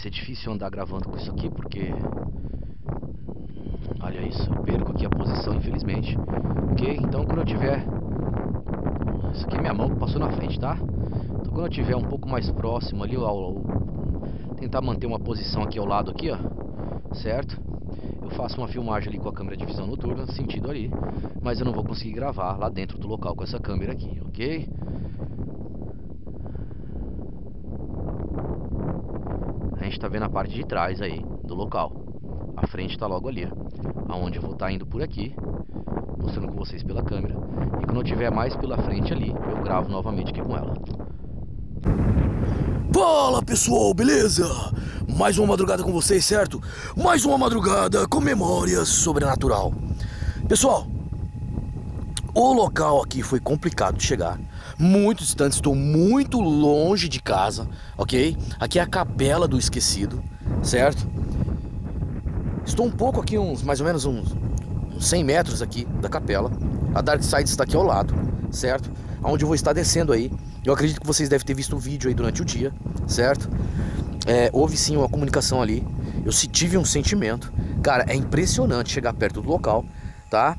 ser difícil andar gravando com isso aqui porque Olha isso, eu perco aqui a posição, infelizmente. Ok? Então quando eu tiver. Isso aqui é minha mão que passou na frente, tá? quando eu estiver um pouco mais próximo ali, ao, tentar manter uma posição aqui ao lado aqui, ó, certo? Eu faço uma filmagem ali com a câmera de visão noturna, sentido ali, mas eu não vou conseguir gravar lá dentro do local com essa câmera aqui, ok? A gente está vendo a parte de trás aí do local. A frente está logo ali, aonde eu vou estar tá indo por aqui, mostrando com vocês pela câmera. E quando eu tiver mais pela frente ali, eu gravo novamente aqui com ela. Fala pessoal, beleza? Mais uma madrugada com vocês, certo? Mais uma madrugada com memória sobrenatural. Pessoal, o local aqui foi complicado de chegar. Muito distante, estou muito longe de casa, ok? Aqui é a capela do esquecido, certo? Estou um pouco aqui, uns mais ou menos uns, uns 100 metros aqui da capela. A Dark Side está aqui ao lado, certo? Onde eu vou estar descendo aí eu acredito que vocês devem ter visto o vídeo aí durante o dia, certo? É, houve sim uma comunicação ali. Eu tive um sentimento. Cara, é impressionante chegar perto do local, tá?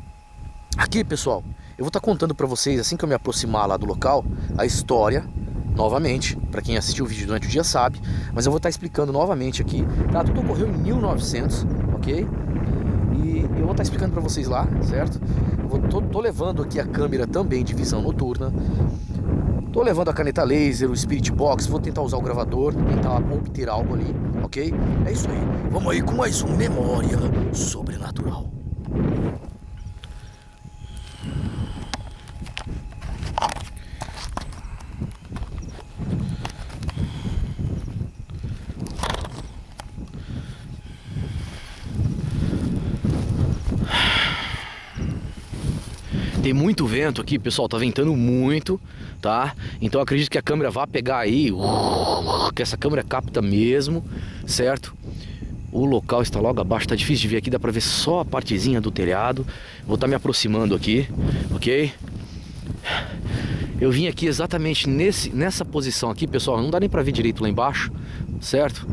Aqui, pessoal, eu vou estar tá contando para vocês, assim que eu me aproximar lá do local, a história, novamente. Para quem assistiu o vídeo durante o dia sabe. Mas eu vou estar tá explicando novamente aqui. Tá? Tudo ocorreu em 1900, ok? E eu vou estar tá explicando para vocês lá, certo? Eu vou, tô, tô levando aqui a câmera também de visão noturna. Tô levando a caneta laser, o Spirit Box, vou tentar usar o gravador, tentar obter algo ali, ok? É isso aí. Vamos aí com mais um Memória Sobrenatural. Tem muito vento aqui, pessoal, tá ventando muito, tá? Então acredito que a câmera vai pegar aí, que essa câmera capta mesmo, certo? O local está logo abaixo, tá difícil de ver aqui, dá pra ver só a partezinha do telhado. Vou estar tá me aproximando aqui, ok? Eu vim aqui exatamente nesse, nessa posição aqui, pessoal, não dá nem pra ver direito lá embaixo, certo?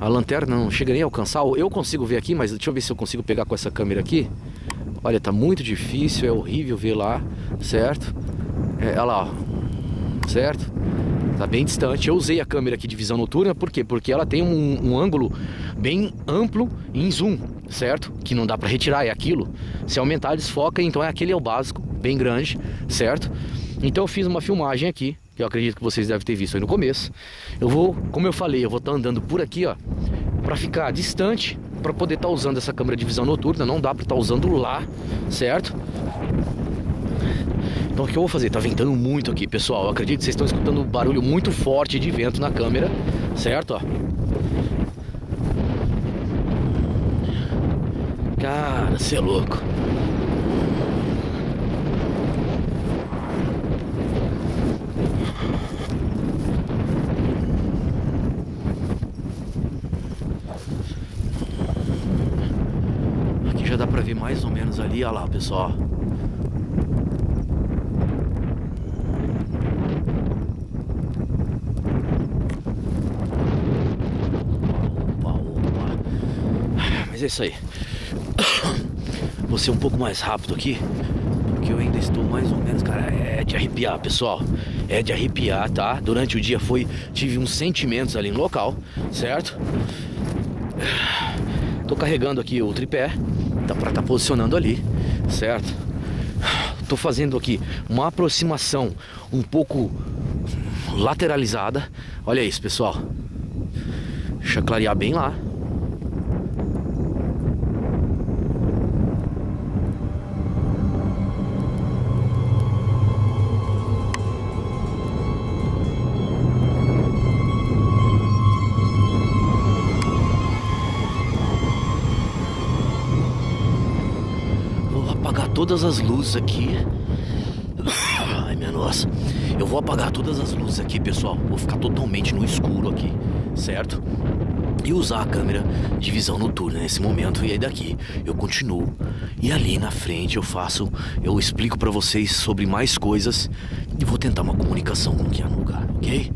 A lanterna não chega nem a alcançar, eu consigo ver aqui, mas deixa eu ver se eu consigo pegar com essa câmera aqui. Olha, tá muito difícil, é horrível ver lá, certo? É, olha lá, ó, certo? Tá bem distante. Eu usei a câmera aqui de visão noturna, por quê? Porque ela tem um, um ângulo bem amplo em zoom, certo? Que não dá para retirar, é aquilo. Se aumentar, desfoca, então é aquele é o básico, bem grande, certo? Então eu fiz uma filmagem aqui, que eu acredito que vocês devem ter visto aí no começo. Eu vou, como eu falei, eu vou estar tá andando por aqui, ó, para ficar distante para poder estar tá usando essa câmera de visão noturna, não dá para estar tá usando lá, certo? Então o que eu vou fazer? Tá ventando muito aqui, pessoal. Eu acredito que vocês estão escutando um barulho muito forte de vento na câmera, certo? Ó. Cara, você é louco. já dá pra ver mais ou menos ali, olha lá, pessoal. Opa, opa. Mas é isso aí. Vou ser um pouco mais rápido aqui, porque eu ainda estou mais ou menos, cara, é de arrepiar, pessoal. É de arrepiar, tá? Durante o dia foi, tive uns sentimentos ali no local, certo? Tô carregando aqui o tripé pra estar tá posicionando ali, certo? Tô fazendo aqui uma aproximação um pouco lateralizada. Olha isso, pessoal. Deixa clarear bem lá. Todas as luzes aqui. Ai, minha nossa. Eu vou apagar todas as luzes aqui, pessoal. Vou ficar totalmente no escuro aqui, certo? E usar a câmera de visão noturna nesse momento. E aí daqui eu continuo. E ali na frente eu faço, eu explico para vocês sobre mais coisas e vou tentar uma comunicação com quem é no lugar, ok?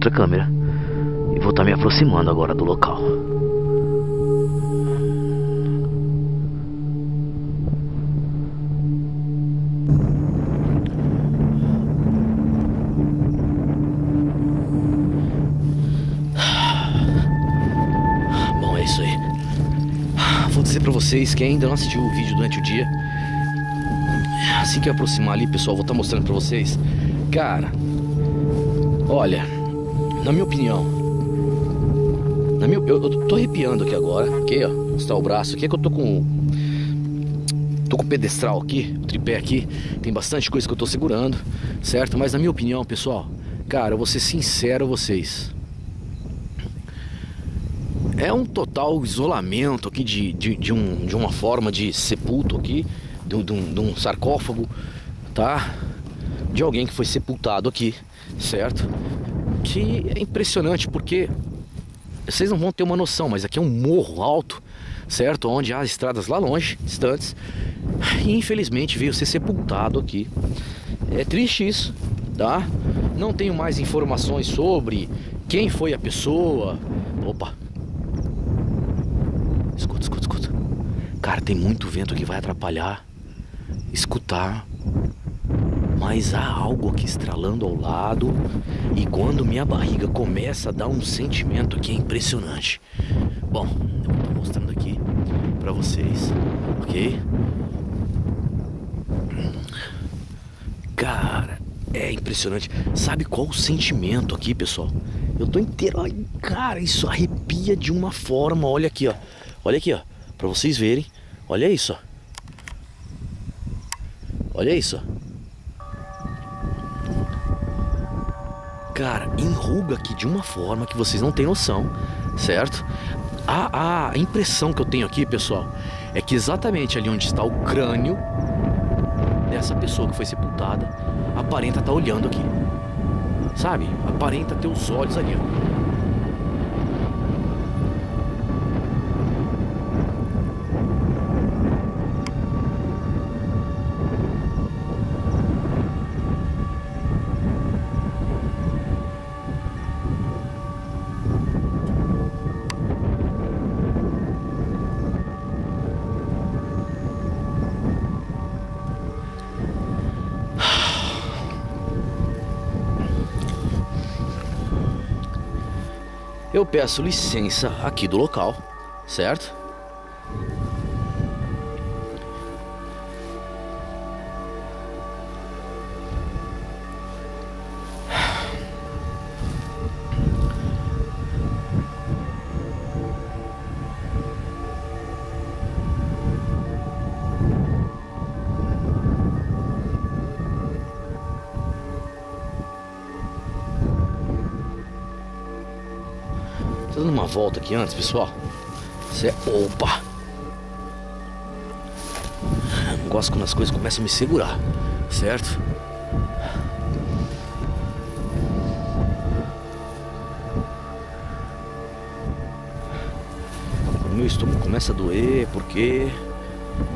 Outra câmera. E vou estar tá me aproximando agora do local. Bom, é isso aí. Vou dizer pra vocês que ainda não assistiu o vídeo durante o dia. Assim que eu aproximar ali, pessoal, vou estar tá mostrando pra vocês. Cara, Olha, na minha opinião, na minha, eu, eu tô arrepiando aqui agora, aqui ó, está o braço aqui, é que eu tô com tô com o pedestral aqui, o tripé aqui, tem bastante coisa que eu tô segurando, certo? Mas na minha opinião, pessoal, cara, eu vou ser sincero a vocês. É um total isolamento aqui de, de, de, um, de uma forma de sepulto aqui, de, de, um, de um sarcófago, tá? De alguém que foi sepultado aqui, certo? Que é impressionante porque vocês não vão ter uma noção, mas aqui é um morro alto, certo? Onde há estradas lá longe, distantes. E infelizmente veio ser sepultado aqui. É triste isso, tá? Não tenho mais informações sobre quem foi a pessoa. Opa. Escuta, escuta, escuta. Cara, tem muito vento que vai atrapalhar escutar mas há algo aqui estralando ao lado e quando minha barriga começa a dar um sentimento que é impressionante. Bom, eu vou mostrando aqui para vocês, ok? Cara, é impressionante. Sabe qual o sentimento aqui, pessoal? Eu tô inteiro. Cara, isso arrepia de uma forma. Olha aqui, ó. Olha aqui, ó. Pra vocês verem. Olha isso, ó. Olha isso, ó. Cara, enruga aqui de uma forma que vocês não têm noção, certo? A, a impressão que eu tenho aqui, pessoal, é que exatamente ali onde está o crânio dessa pessoa que foi sepultada, aparenta estar tá olhando aqui. Sabe? Aparenta ter os olhos ali, ó. Peço licença aqui do local, certo? Volta aqui antes, pessoal. Cê... É, opa! Não gosto quando as coisas começam a me segurar, certo? Meu estômago começa a doer porque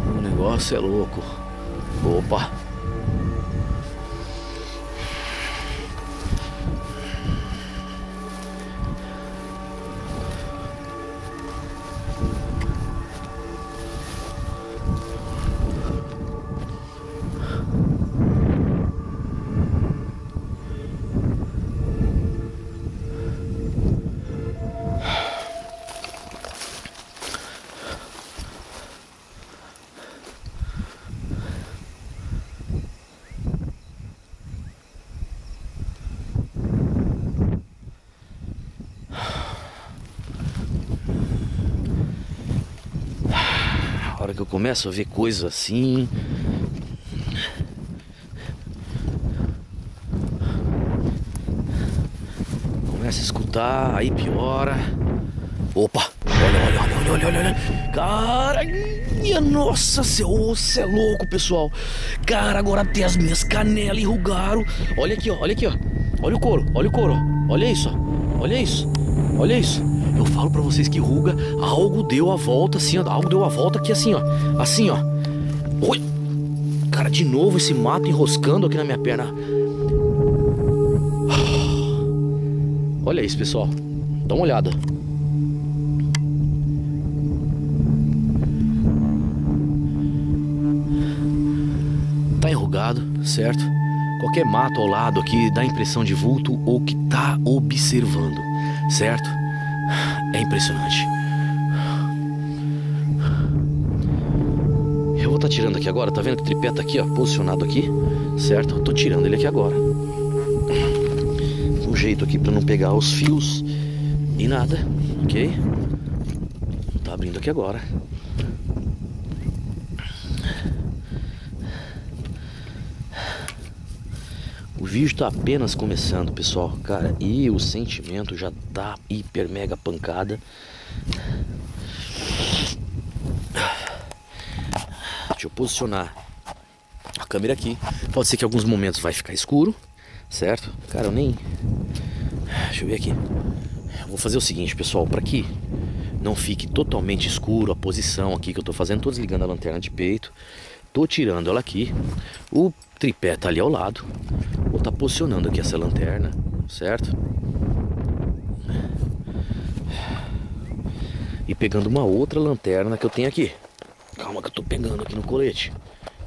o negócio é louco. Opa! Que eu começo a ver coisas assim. Começa a escutar, aí piora. Opa! Olha, olha, olha, olha, olha, olha. Cara, minha nossa, você é louco, pessoal. Cara, agora até as minhas canelas enrugaram. Olha aqui, ó, olha aqui, ó. Olha o couro, olha o couro. Olha isso, ó. Olha isso. Olha isso. Eu falo para vocês que ruga, algo deu a volta assim, ó, algo deu a volta aqui assim, ó. Assim, ó. Oi. Cara, de novo esse mato enroscando aqui na minha perna. Olha isso, pessoal. Dá uma olhada. Tá enrugado, certo? Qualquer mato ao lado aqui dá impressão de vulto ou que tá observando, certo? É impressionante. Eu vou estar tá tirando aqui agora, tá vendo que tripé tá aqui, ó, posicionado aqui, certo? Eu tô tirando ele aqui agora. Um jeito aqui para não pegar os fios e nada, ok? Tá abrindo aqui agora. Vídeo está apenas começando, pessoal, cara, e o sentimento já tá hiper mega pancada. Deixa eu posicionar a câmera aqui. Pode ser que em alguns momentos vai ficar escuro, certo? Cara, eu nem. Deixa eu ver aqui. Vou fazer o seguinte, pessoal, para que não fique totalmente escuro a posição aqui que eu tô fazendo, tô desligando a lanterna de peito, tô tirando ela aqui. O tripé tá ali ao lado. Vou tá posicionando aqui essa lanterna, certo? E pegando uma outra lanterna que eu tenho aqui. Calma que eu tô pegando aqui no colete,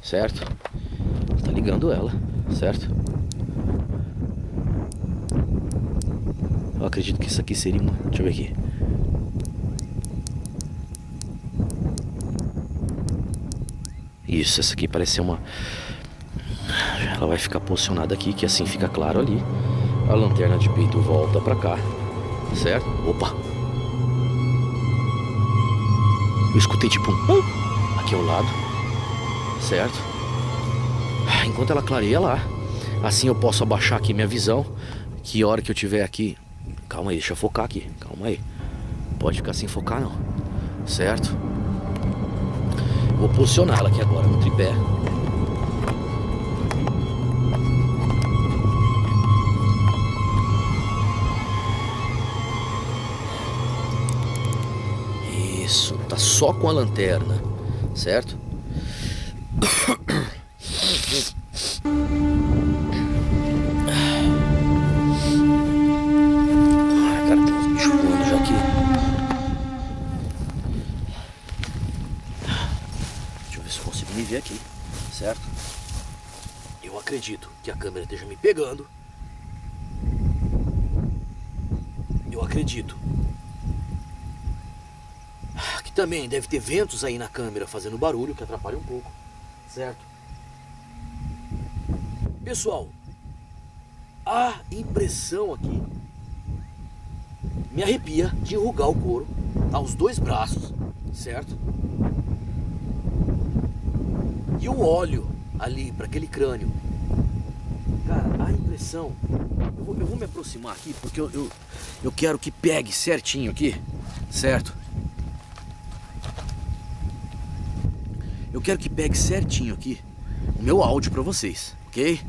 certo? Tá ligando ela, certo? Eu acredito que isso aqui seria uma... Deixa eu ver aqui. Isso, essa aqui parece ser uma ela vai ficar posicionada aqui, que assim fica claro ali. A lanterna de peito volta pra cá, certo? Opa! Eu escutei tipo um aqui ao lado, certo? Enquanto ela clareia lá, assim eu posso abaixar aqui minha visão. Que hora que eu tiver aqui, calma aí, deixa eu focar aqui, calma aí. Pode ficar sem focar não, certo? Vou posicionar ela aqui agora no tripé. só com a lanterna, certo? Esteja me pegando. Eu acredito também deve ter ventos aí na câmera fazendo barulho, que atrapalha um pouco, certo? Pessoal, a impressão aqui me arrepia de enrugar o couro aos dois braços, certo? E eu olho ali para aquele crânio. A impressão. Eu vou, eu vou me aproximar aqui porque eu, eu, eu quero que pegue certinho aqui, certo? Eu quero que pegue certinho aqui o meu áudio para vocês, ok?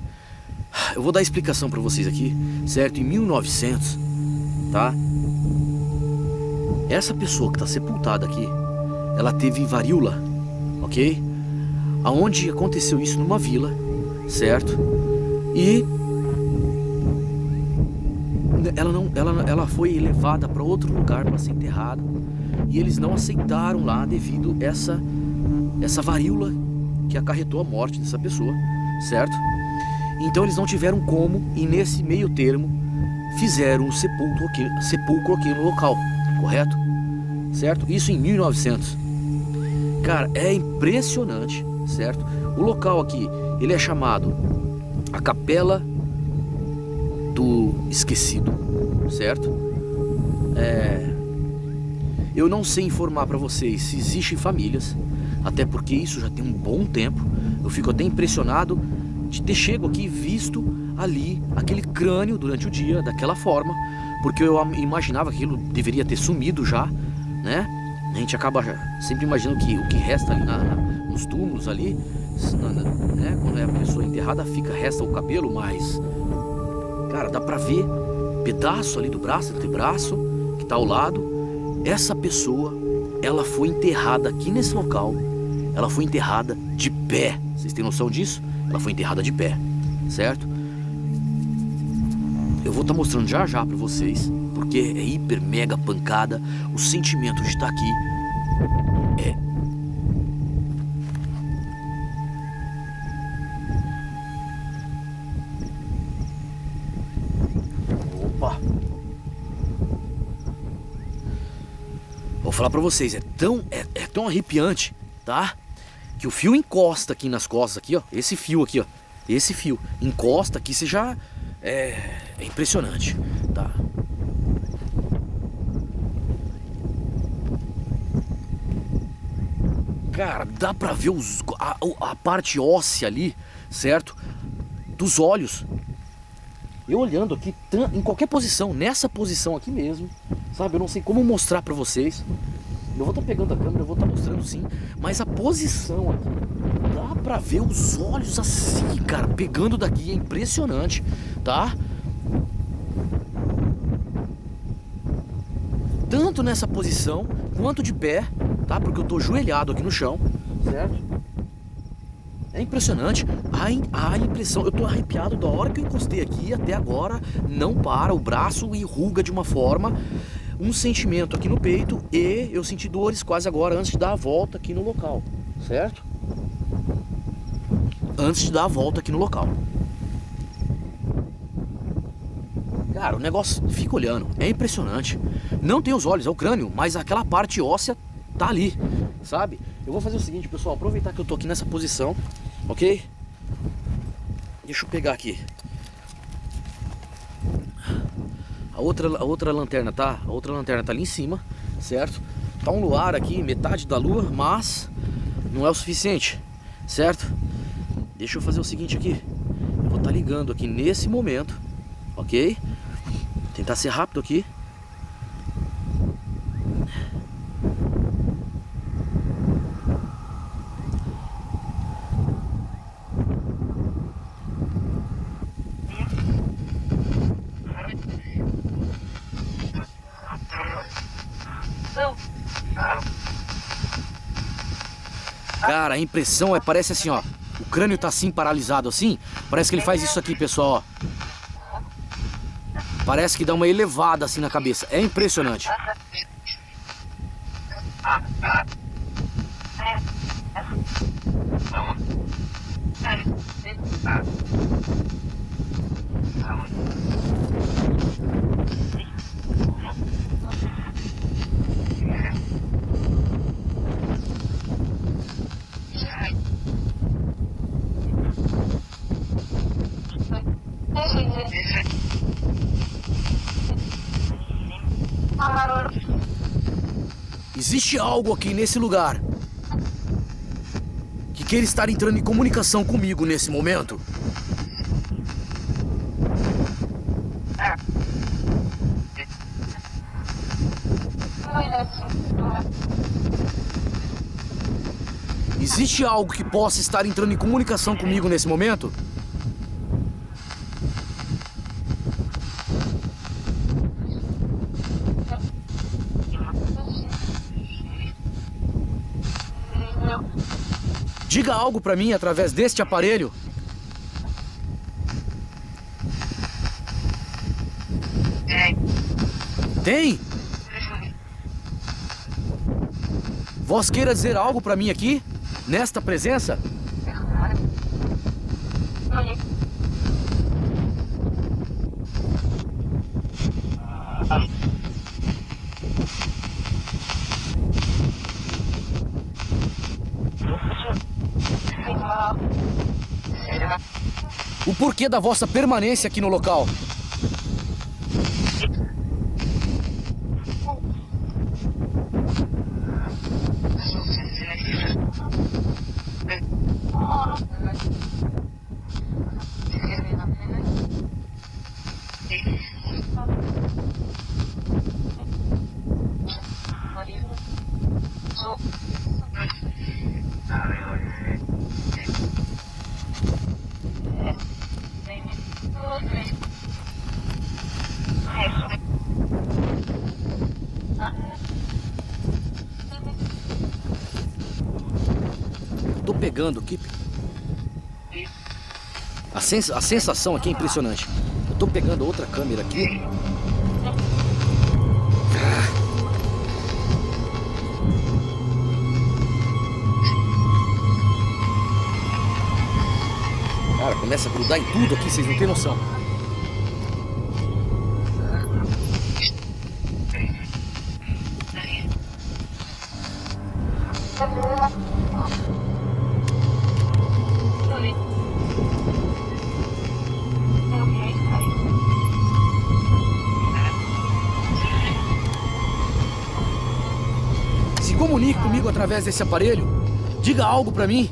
Eu vou dar explicação para vocês aqui, certo? Em 1900, tá? Essa pessoa que está sepultada aqui, ela teve varíola, ok? Aonde aconteceu isso numa vila, certo? E ela não, ela, ela foi levada para outro lugar para ser enterrada e eles não aceitaram lá devido essa essa varíola que acarretou a morte dessa pessoa, certo? Então eles não tiveram como e nesse meio termo fizeram o sepulcro aqui, sepulcro aqui no local, correto? Certo? Isso em 1900. Cara, é impressionante, certo? O local aqui, ele é chamado a Capela do Esquecido, certo? É... Eu não sei informar para vocês se existem famílias, até porque isso já tem um bom tempo. Eu fico até impressionado de ter chego aqui e visto ali aquele crânio durante o dia daquela forma, porque eu imaginava que aquilo deveria ter sumido já, né? A gente acaba sempre imaginando que o que resta ali na, na, nos túmulos ali, na, né? quando é a pessoa enterrada, fica resta o cabelo, mas cara, dá pra ver pedaço ali do braço, do braço que tá ao lado. Essa pessoa, ela foi enterrada aqui nesse local. Ela foi enterrada de pé. Vocês têm noção disso? Ela foi enterrada de pé, certo? Eu vou estar tá mostrando já já para vocês, porque é hiper mega pancada. O sentimento de estar aqui falar para vocês, é tão é, é tão arrepiante, tá? que o fio encosta aqui nas costas aqui, ó. Esse fio aqui, ó. Esse fio encosta aqui, você já é, é impressionante, tá? Cara, dá pra ver os, a, a parte óssea ali, certo? Dos olhos. Eu olhando aqui, em qualquer posição, nessa posição aqui mesmo, sabe? Eu não sei como mostrar pra vocês. Eu vou estar tá pegando a câmera, eu vou estar tá mostrando sim, mas a posição aqui, dá pra ver os olhos assim, cara, pegando daqui, é impressionante, tá? Tanto nessa posição, quanto de pé, tá? Porque eu tô joelhado aqui no chão, certo? É impressionante a, a impressão, eu tô arrepiado da hora que eu encostei aqui até agora, não para, o braço e ruga de uma forma um sentimento aqui no peito e eu senti dores quase agora antes de dar a volta aqui no local, certo? Antes de dar a volta aqui no local. Cara, o negócio fica olhando, é impressionante. Não tem os olhos, é o crânio, mas aquela parte óssea tá ali, sabe? Eu vou fazer o seguinte, pessoal, aproveitar que eu tô aqui nessa posição, ok? Deixa eu pegar aqui A outra, a outra lanterna tá, a outra lanterna tá ali em cima, certo? Tá um luar aqui, metade da lua, mas não é o suficiente, certo? Deixa eu fazer o seguinte aqui. Eu vou estar tá ligando aqui nesse momento, ok? Tentar ser rápido aqui. Cara, a impressão é, parece assim, ó. O crânio tá assim, paralisado assim. Parece que ele faz isso aqui, pessoal, ó. Parece que dá uma elevada assim na cabeça. É impressionante. algo aqui nesse lugar que queira estar entrando em comunicação comigo nesse momento. Existe algo que possa estar entrando em comunicação comigo nesse momento? Algo para mim através deste aparelho. Tem? Vós queira dizer algo para mim aqui? Nesta presença? O porquê da vossa permanência aqui no local? Tô pegando aqui. A, sens a sensação aqui é impressionante. Eu tô pegando outra câmera aqui. Cara, começa a grudar em tudo aqui, vocês não têm noção. Através desse aparelho. Diga algo pra mim.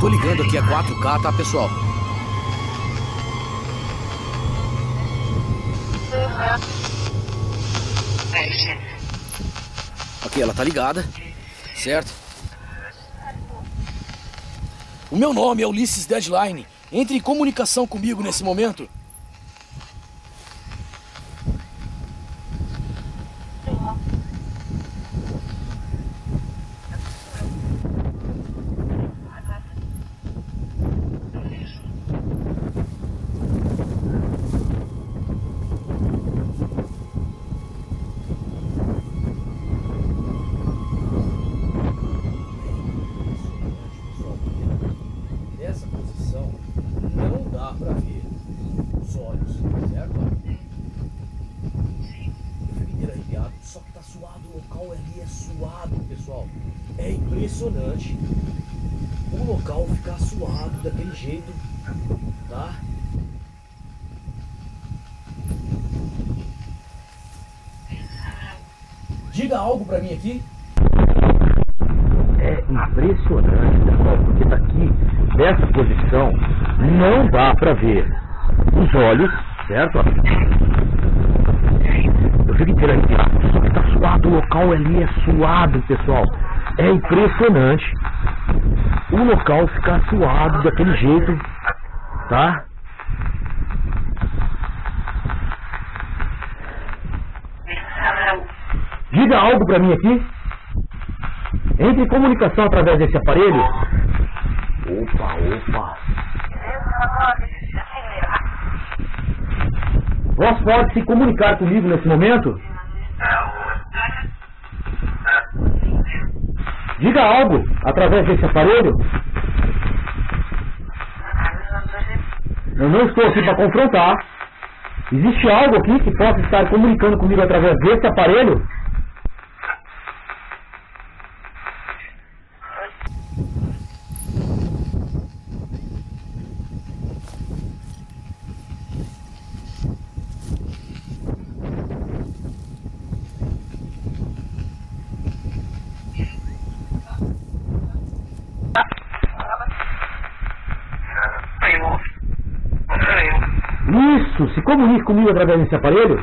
Tô ligando aqui a 4K, tá, pessoal? Ok, ela tá ligada, certo? O meu nome é Ulisses Deadline. Entre em comunicação comigo nesse momento. Nessa posição não dá pra ver os olhos, certo? Eu fico inteiro arrepiado, só que tá suado, o local ali é suado, pessoal. É impressionante o local ficar suado daquele jeito, tá? Diga algo pra mim aqui. É impressionante, pessoal, porque daqui, nessa posição, não dá pra ver os olhos, certo? Eu fico inteiro só que tá suado, o local ali é suado, pessoal. É impressionante o local ficar suado daquele jeito, tá? Diga algo pra mim aqui. Entre em comunicação através desse aparelho. Opa, opa. Vós pode se comunicar comigo nesse momento? Diga algo através desse aparelho. Eu não estou aqui para confrontar. Existe algo aqui que possa estar comunicando comigo através desse aparelho? Se comunique comigo através desse aparelho.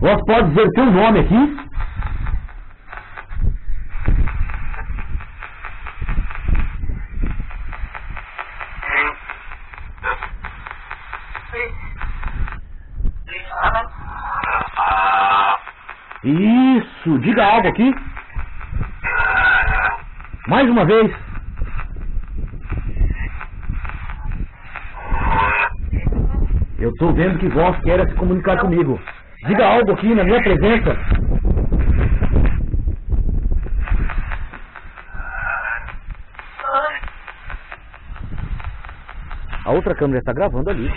Você pode dizer o teu nome aqui? Uma vez. Eu estou vendo que vós quer se comunicar comigo. Diga algo aqui na minha presença. A outra câmera está gravando ali.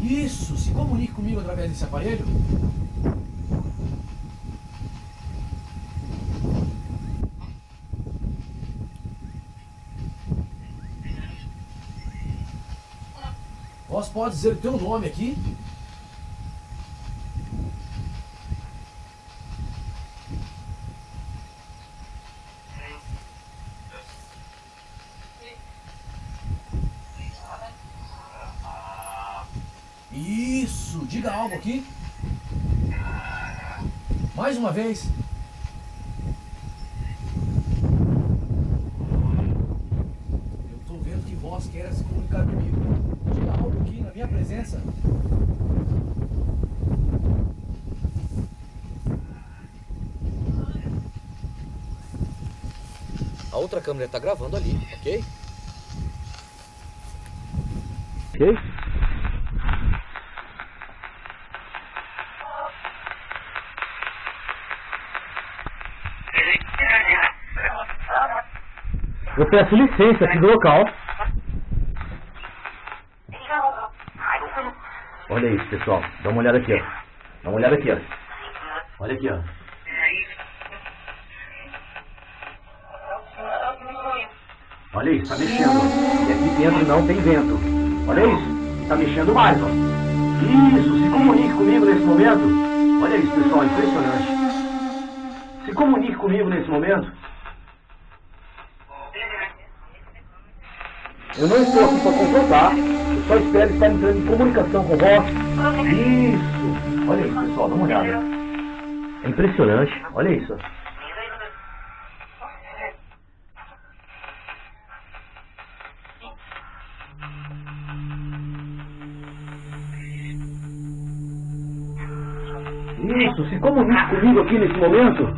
Isso, se comunique comigo através desse aparelho. Posso pode dizer o teu nome aqui? Isso, diga algo aqui. Mais uma vez. Eu estou vendo que vós quer se comunicar comigo. Diga algo aqui na minha presença. A outra câmera está gravando ali, ok? Ok? Eu peço licença aqui do local. Olha isso, pessoal. Dá uma olhada aqui, ó. Dá uma olhada aqui, ó. Olha aqui, ó. Olha isso, tá mexendo. E aqui dentro não tem vento. Olha isso. Tá mexendo mais, ó. Isso, se comunique comigo nesse momento. Olha isso, pessoal, impressionante. Se comunique comigo nesse momento. Eu não estou aqui para confrontar. Eu só espero estar entrando em comunicação com vós. Isso. Olha isso, pessoal, dá uma olhada. É impressionante. Olha isso. Isso, se comunique comigo aqui nesse momento.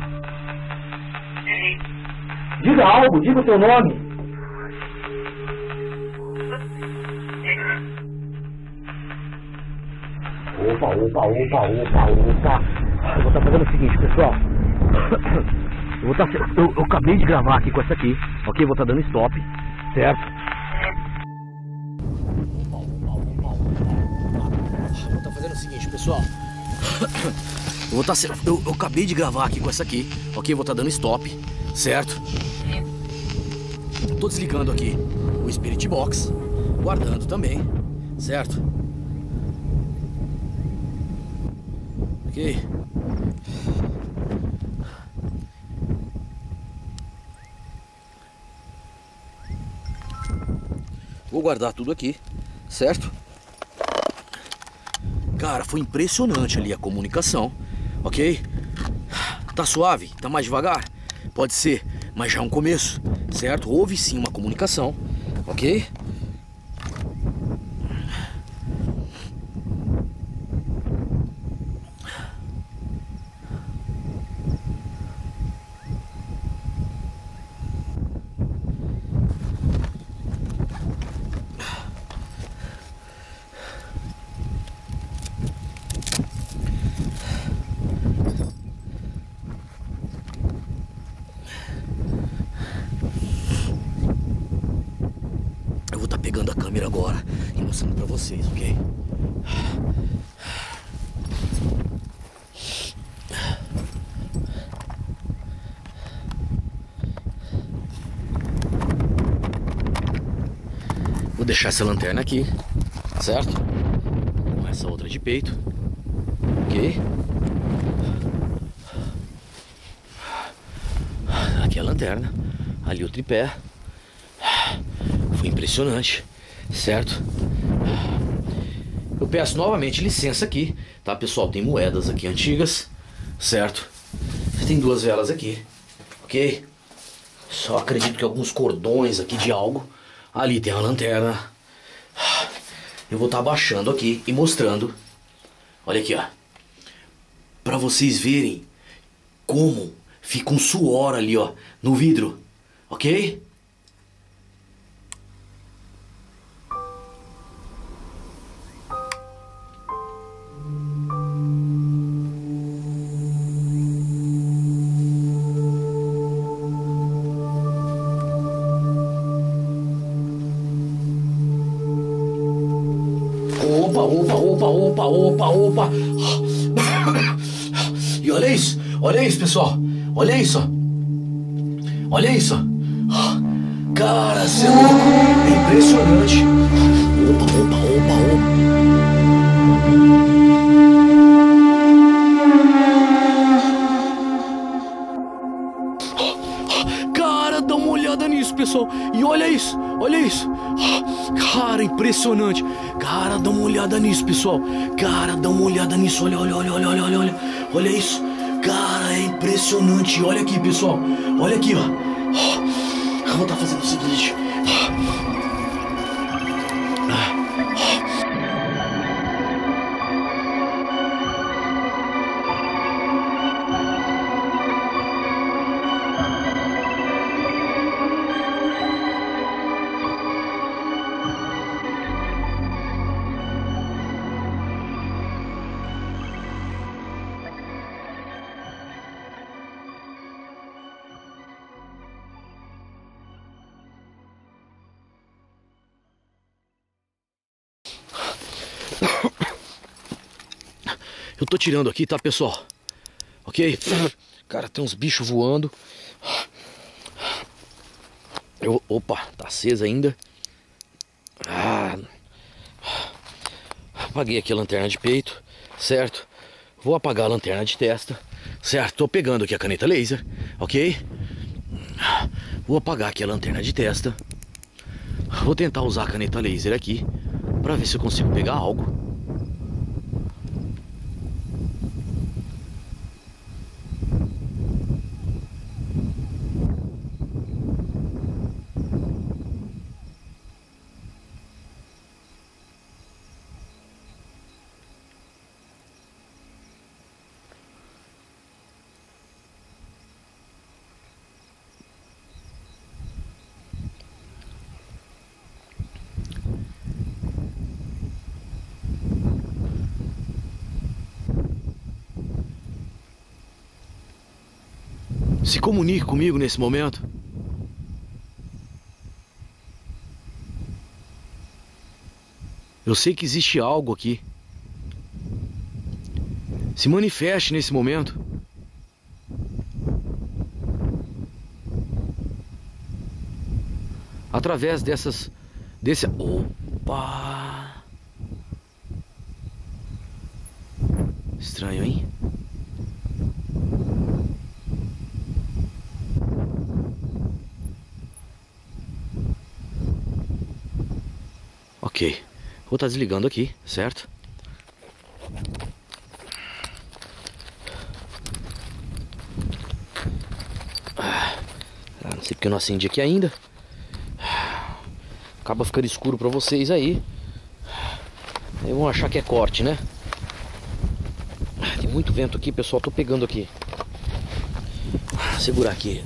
Diga algo, diga o teu nome. Opa, opa, opa, opa, opa. Eu vou estar fazendo o seguinte, pessoal. Eu, vou tá, eu, eu acabei de gravar aqui com essa aqui, ok? Vou estar dando stop, certo? Eu vou estar fazendo o seguinte, pessoal. Eu vou estar. Eu, eu acabei de gravar aqui com essa aqui, ok? Vou estar dando stop, certo? Tô desligando aqui o Spirit Box, guardando também, certo? Ok. Vou guardar tudo aqui, certo? Cara, foi impressionante ali a comunicação, ok? Tá suave? Tá mais devagar? Pode ser, mas já é um começo, certo? Houve sim uma comunicação, ok? Câmera agora e mostrando pra vocês, ok? Vou deixar essa lanterna aqui, certo? Com essa outra de peito. Ok? Aqui é a lanterna, ali o tripé. Foi impressionante, certo? Eu peço novamente licença aqui, tá pessoal? Tem moedas aqui antigas, certo? Tem duas velas aqui, ok? Só acredito que alguns cordões aqui de algo. Ali tem a lanterna. Eu vou estar tá baixando aqui e mostrando. Olha aqui, ó. Para vocês verem como fica um suor ali, ó, no vidro, ok? Olha isso. Olha isso. Cara, você é louco. É impressionante. Opa, opa, opa, opa. Cara, dá uma olhada nisso, pessoal. E olha isso, olha isso. Cara, impressionante. Cara, dá uma olhada nisso, pessoal. Cara, dá uma olhada nisso. Olha, olha, olha, olha, olha, olha. Olha isso. Impressionante. Olha aqui, pessoal. Olha aqui, ó. Eu vou estar tá fazendo o seguinte. Tô tirando aqui, tá, pessoal? Ok? Cara, tem uns bichos voando. Eu, opa, tá acesa ainda. Ah, apaguei aqui a lanterna de peito, certo? Vou apagar a lanterna de testa, certo? Tô pegando aqui a caneta laser, ok? Vou apagar aqui a lanterna de testa. Vou tentar usar a caneta laser aqui para ver se eu consigo pegar algo. Se comunique comigo nesse momento. Eu sei que existe algo aqui. Se manifeste nesse momento. Através dessas. Desse. Opa! Vou estar tá desligando aqui, certo? Ah, não sei porque eu não acendi aqui ainda. Acaba ficando escuro pra vocês aí. Aí vão achar que é corte, né? Tem muito vento aqui, pessoal. Tô pegando aqui. Segurar aqui.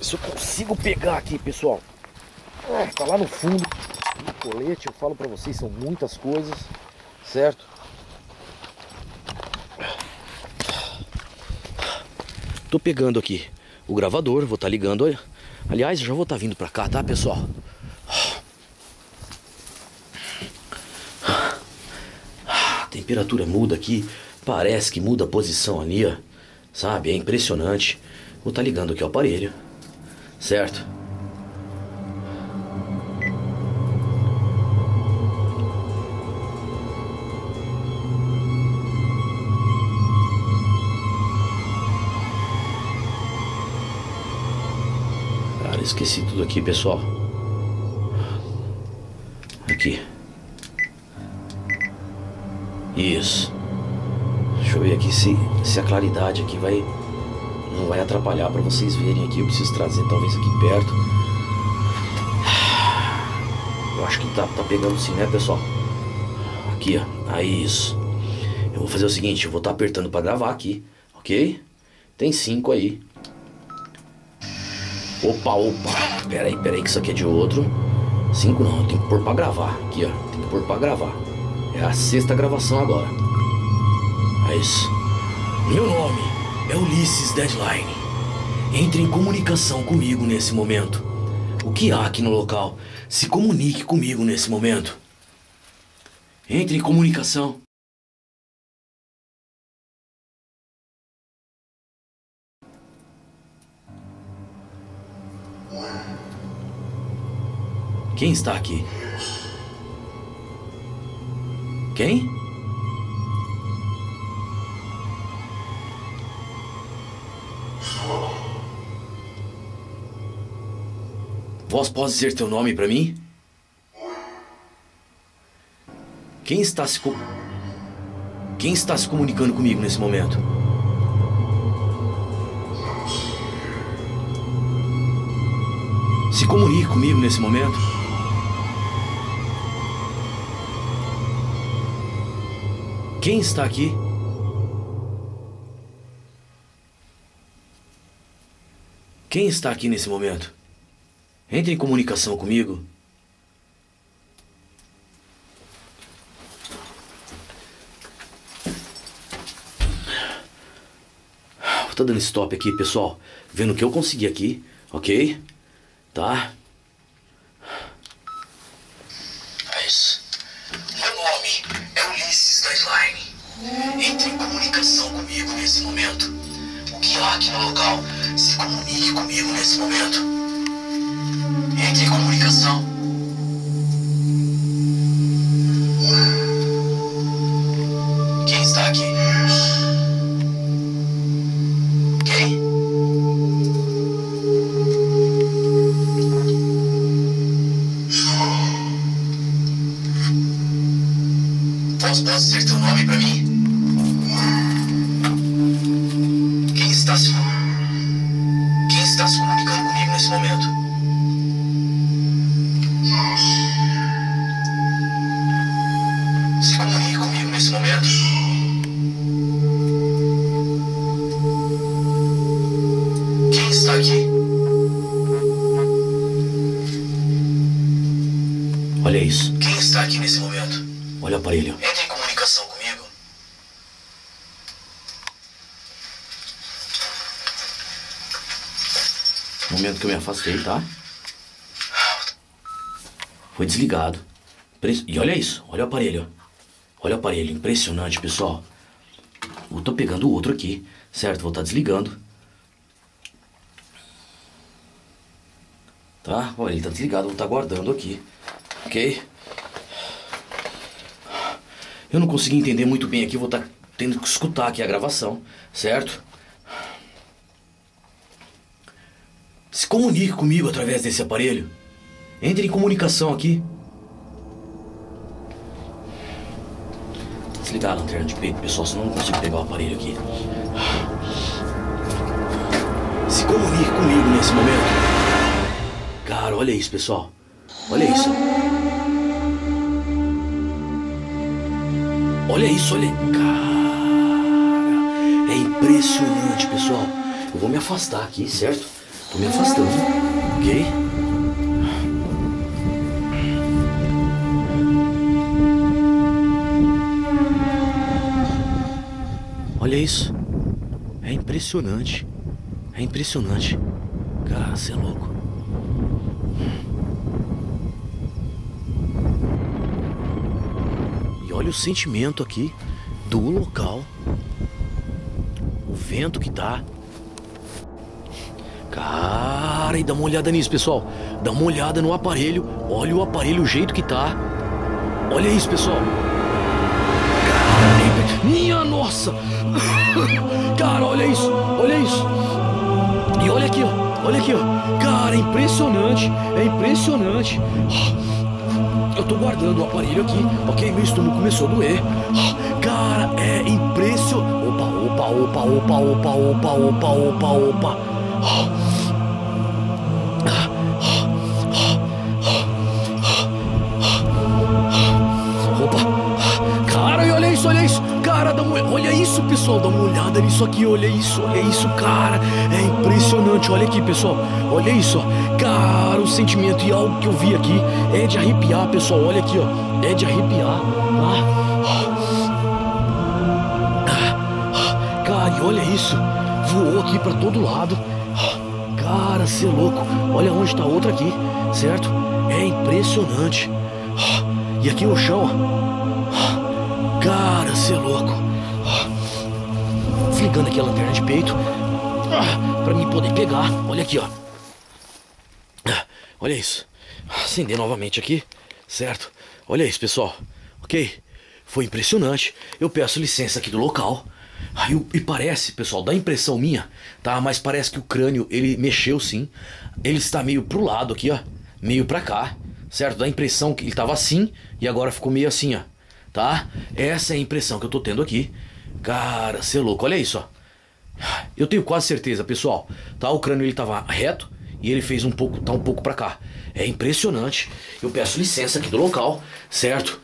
Se eu consigo pegar aqui, pessoal. É, tá lá no fundo do colete, eu falo pra vocês, são muitas coisas, certo? Tô pegando aqui o gravador, vou estar tá ligando, olha. Aliás, já vou estar tá vindo pra cá, tá, pessoal? A temperatura muda aqui, parece que muda a posição ali, ó. Sabe, é impressionante. Vou estar tá ligando aqui o aparelho, certo? Esqueci tudo aqui, pessoal. Aqui. Isso. Deixa eu ver aqui se, se a claridade aqui vai não vai atrapalhar para vocês verem aqui. Eu preciso trazer talvez aqui perto. Eu acho que tá, tá pegando sim, né, pessoal? Aqui, ó. Aí, isso. Eu vou fazer o seguinte, eu vou estar tá apertando para gravar aqui, ok? Tem cinco aí. Opa, opa. Pera aí, pera aí, que isso aqui é de outro. Cinco não, tenho que pôr pra gravar. Aqui, ó. Tem que pôr pra gravar. É a sexta gravação agora. É isso. Meu nome é Ulisses Deadline. Entre em comunicação comigo nesse momento. O que há aqui no local? Se comunique comigo nesse momento. Entre em comunicação. Quem está aqui? Quem? Vós pode dizer teu nome para mim? Quem está se Quem está se comunicando comigo nesse momento? Se comunique comigo nesse momento. Quem está aqui? Quem está aqui nesse momento? Entre em comunicação comigo. Tô dando stop aqui, pessoal. Vendo o que eu consegui aqui, ok? Tá? É isso. Meu nome é Ulisses Deadline. Entre em comunicação comigo nesse momento. O que há aqui no local? Se comunique comigo nesse momento. Entre em comunicação. Posso, posso dizer teu nome para mim? Momento que eu me afastei, tá? Foi desligado. E olha isso, olha o aparelho. Olha o aparelho, impressionante, pessoal. Eu tô pegando o outro aqui, certo? Vou estar tá desligando. Tá? Olha, ele tá desligado, vou estar tá guardando aqui. Ok? Eu não consegui entender muito bem aqui, vou estar tá tendo que escutar aqui a gravação, certo? Se comunique comigo através desse aparelho. Entre em comunicação aqui. Desligar a lanterna de peito, pessoal, senão eu não consigo pegar o aparelho aqui. Se comunique comigo nesse momento. Cara, olha isso, pessoal. Olha isso. Olha isso, olha. Cara, é impressionante, pessoal. Eu vou me afastar aqui, certo? Me afastando, ok? Olha isso. É impressionante. É impressionante. Cara, você é louco. E olha o sentimento aqui do local. O vento que tá. Cara, e dá uma olhada nisso, pessoal. Dá uma olhada no aparelho. Olha o aparelho, o jeito que tá. Olha isso, pessoal. Minha nossa! Cara, olha isso, olha isso. E olha aqui, ó. Olha aqui, ó. Cara, é impressionante. É impressionante. Eu tô guardando o aparelho aqui, ok? Meu estômago começou a doer. Cara, é impressionante. Opa, opa, opa, opa, opa, opa, opa, opa. Opa. Nisso aqui, olha isso, olha isso, cara. É impressionante. Olha aqui, pessoal. Olha isso. Cara, o sentimento e algo que eu vi aqui é de arrepiar, pessoal. Olha aqui, ó. É de arrepiar, tá? Cara, e olha isso. Voou aqui para todo lado. Cara, você é louco. Olha onde tá outra aqui, certo? É impressionante. E aqui o chão, ó. Cara, você é louco. Desligando aqui a lanterna de peito. Pra mim poder pegar. Olha aqui, ó. Olha isso. Acender novamente aqui, certo? Olha isso, pessoal. Ok? Foi impressionante. Eu peço licença aqui do local. E, parece, pessoal, dá impressão minha, tá? Mas parece que o crânio, ele mexeu sim. Ele está meio pro lado aqui, ó. Meio pra cá, certo? Dá a impressão que ele tava assim e agora ficou meio assim, ó. Tá? Essa é a impressão que eu tô tendo aqui. Cara, você é louco. Olha isso, ó. Eu tenho quase certeza, pessoal. Tá? O crânio ele tava reto e ele fez um pouco, tá um pouco para cá. É impressionante. Eu peço licença aqui do local, certo?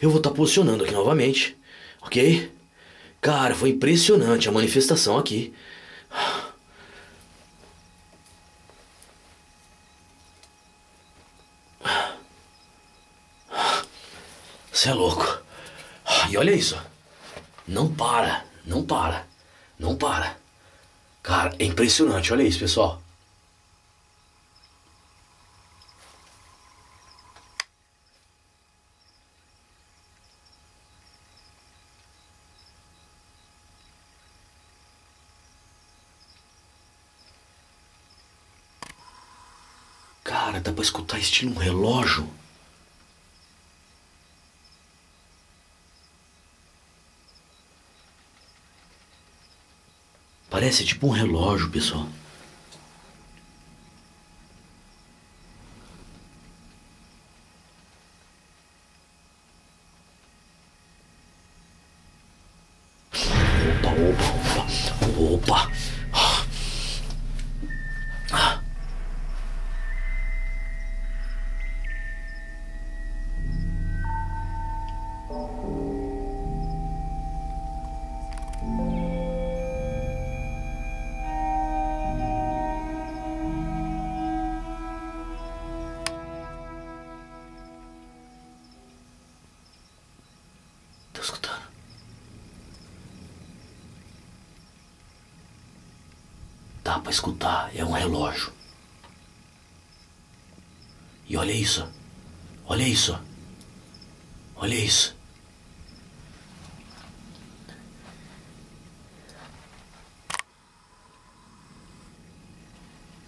Eu vou estar tá posicionando aqui novamente, ok? Cara, foi impressionante a manifestação aqui. Você é louco. E olha isso. Não para, não para, não para. Cara, é impressionante. Olha isso, pessoal. Cara, dá pra escutar estilo um relógio. Parece tipo um relógio, pessoal. Para escutar, é um relógio. E olha isso. Olha isso. Olha isso.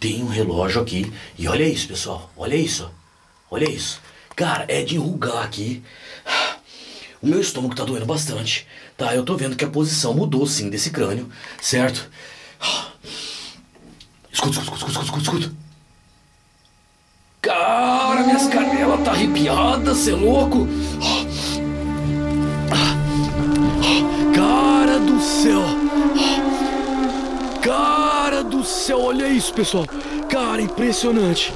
Tem um relógio aqui. E olha isso, pessoal. Olha isso. Olha isso. Cara, é de enrugar aqui. O meu estômago tá doendo bastante. Tá, eu tô vendo que a posição mudou sim desse crânio, certo? Escuta, escuta, escuta, escuta, escuta. Cara, minhas canelas tá arrepiada, cê é louco? Cara do céu! Cara do céu, olha isso, pessoal! Cara, impressionante!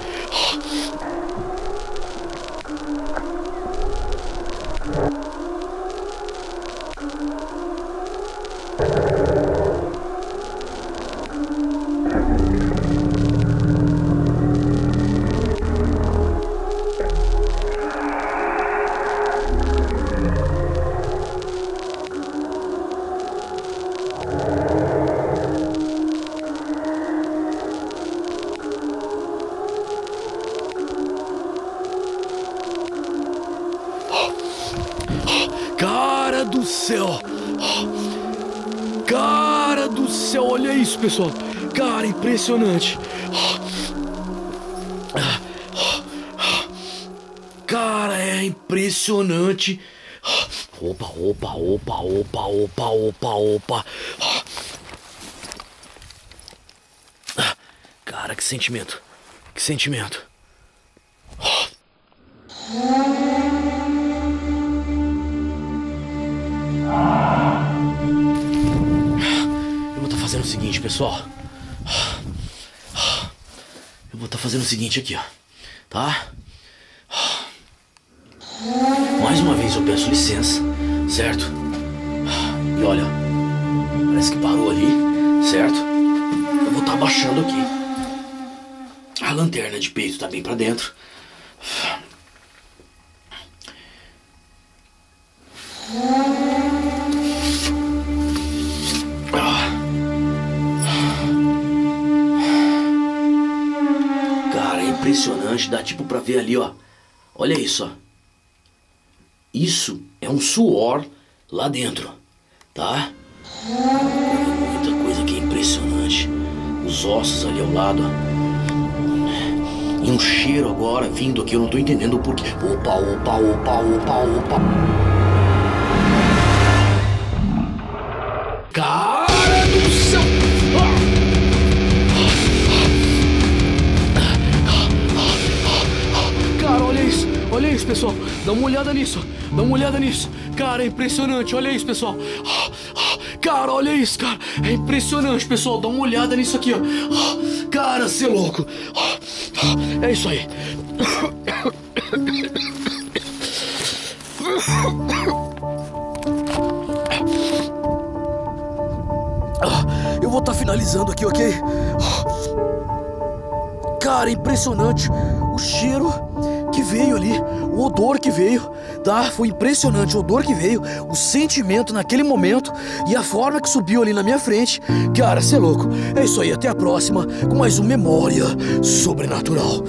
Impressionante! Cara, é impressionante Opa, opa, opa, opa, opa, opa, opa. Cara, que sentimento. Que sentimento. Eu vou estar tá fazendo o seguinte, pessoal. Eu vou estar tá fazendo o seguinte aqui, ó. Tá? Mais uma vez eu peço licença, certo? E olha, parece que parou ali, certo? Eu vou estar tá abaixando aqui. A lanterna de peito tá bem para dentro. Impressionante, dá tipo pra ver ali, ó. Olha isso, ó. Isso é um suor lá dentro, tá? Muita coisa que é impressionante. Os ossos ali ao lado, ó. E um cheiro agora vindo aqui, eu não tô entendendo o porquê. Opa, opa, opa, opa, opa. Dá uma olhada nisso, dá uma olhada nisso. Cara, é impressionante, olha isso, pessoal. Cara, olha isso, cara. É impressionante, pessoal. Dá uma olhada nisso aqui, ó. Cara, você é louco. É isso aí. Eu vou estar tá finalizando aqui, ok? Cara, impressionante o cheiro que veio ali, o odor que veio, tá? Foi impressionante o odor que veio, o sentimento naquele momento e a forma que subiu ali na minha frente. Cara, você é louco. É isso aí, até a próxima com mais um Memória Sobrenatural.